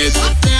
it.